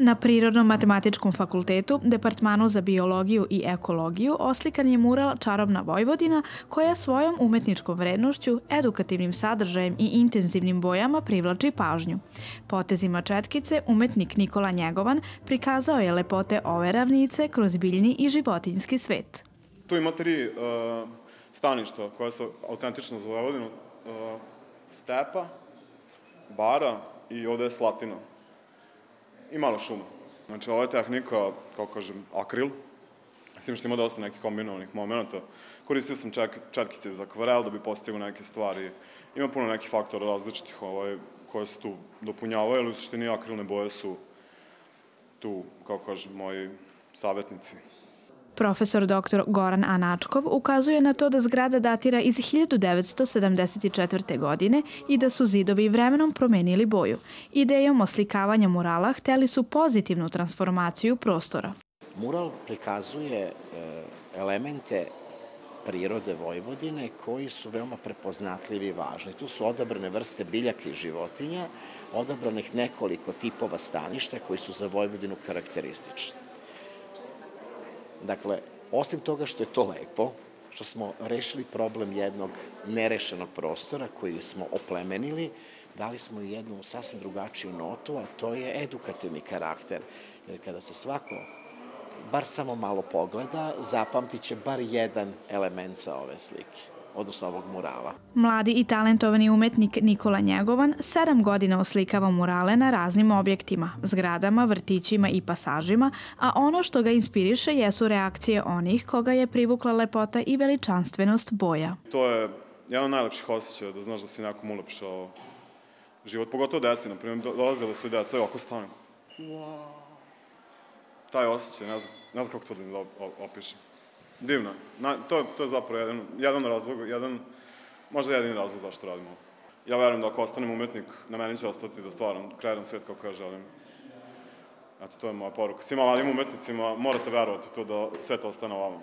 Na Prirodno-matematičkom fakultetu, Departmanu za biologiju i ekologiju, oslikan je mural Čarobna Vojvodina, koja svojom umetničkom vrednošću, edukativnim sadržajem i intenzivnim bojama privlači pažnju. Potezima četkice, umetnik Nikola Njegovan prikazao je lepote ove ravnice kroz biljni i životinski svet. Tu ima tri uh, staništa koja su autentična za Vojvodinu. Uh, stepa, bara i ovde je slatina i malo šuma. Znači, ova je tehnika, kao kažem, akril, s tim što ima dosta nekih kombinovanih momenta. Koristio sam ček, četkice za akvarel da bi postigao neke stvari. Ima puno nekih faktora različitih ovaj, koje se tu dopunjavaju, ali u suštini akrilne boje su tu, kao kažem, moji savjetnici. Profesor dr. Goran Anačkov ukazuje na to da zgrada datira iz 1974. godine i da su zidovi vremenom promenili boju. Idejom oslikavanja murala hteli su pozitivnu transformaciju prostora. Mural prikazuje e, elemente prirode Vojvodine koji su veoma prepoznatljivi i važni. Tu su odabrane vrste biljaka i životinja, odabranih nekoliko tipova staništa koji su za Vojvodinu karakteristični. Dakle, osim toga što je to lepo, što smo rešili problem jednog nerešenog prostora koji smo oplemenili, dali smo jednu sasvim drugačiju notu, a to je edukativni karakter. Jer kada se svako bar samo malo pogleda, zapamtit će bar jedan element sa ove slike odnosno ovog murala. Mladi i talentovani umetnik Nikola Njegovan sedam godina oslikava murale na raznim objektima, zgradama, vrtićima i pasažima, a ono što ga inspiriše jesu reakcije onih koga je privukla lepota i veličanstvenost boja. To je jedan od najlepših osjećaja, da znaš da si nekom ulepšao život, pogotovo deci, na primjer, dolazile su deca i oko stane. Wow. Taj osjećaj, ne znam, ne znam kako to da opišem. Divno. Na, to, to je zapravo jedan, jedan razlog, jedan, možda jedini razlog zašto radimo. Ja verujem da ako ostanem umetnik, na meni će ostati da stvaram, kreiram svet kako ja želim. Eto, to je moja poruka. Svima mladim umetnicima morate verovati to da svet ostane ovamo.